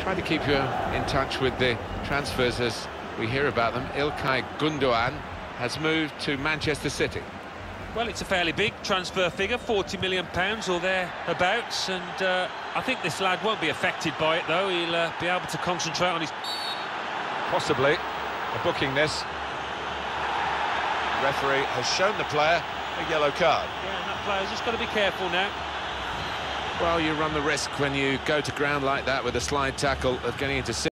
try to keep you in touch with the transfers as we hear about them. Ilkay Gundogan has moved to Manchester City. Well, it's a fairly big transfer figure, 40 million pounds or thereabouts, and uh, I think this lad won't be affected by it, though. He'll uh, be able to concentrate on his... Possibly, a booking this. The referee has shown the player a yellow card. Yeah, and that player's just got to be careful now. Well, you run the risk when you go to ground like that with a slide tackle of getting into